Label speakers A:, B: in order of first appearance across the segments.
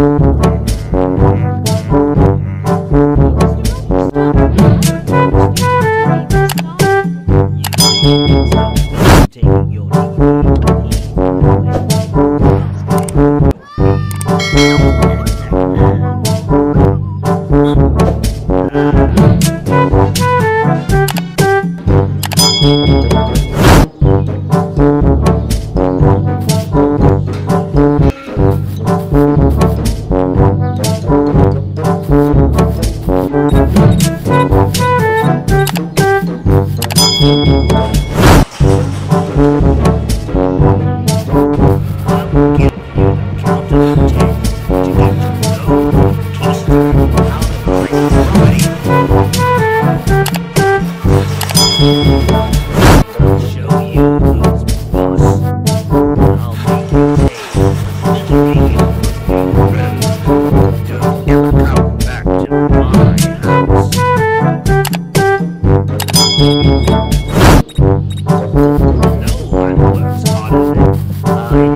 A: Mm-hmm.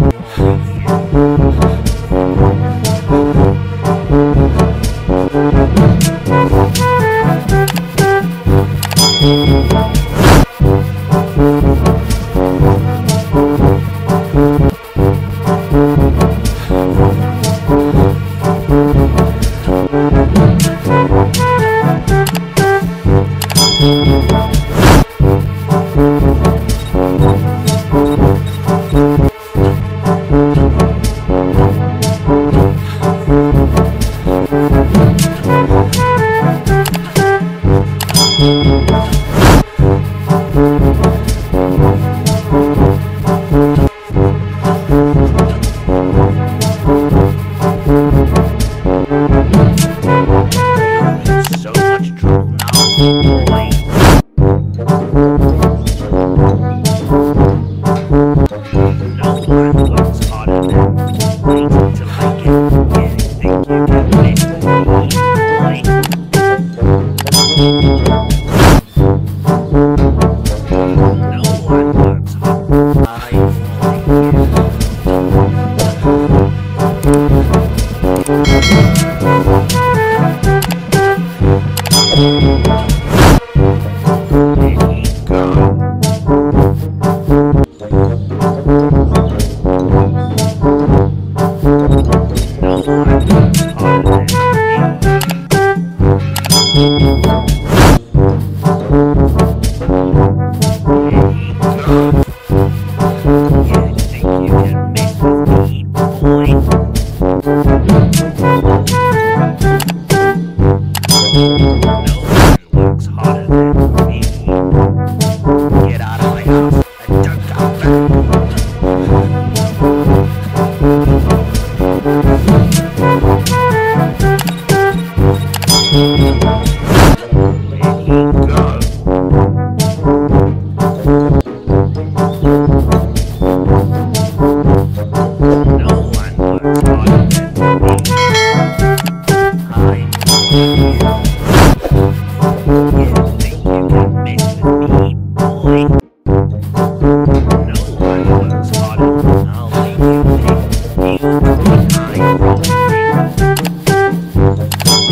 A: Than Bye.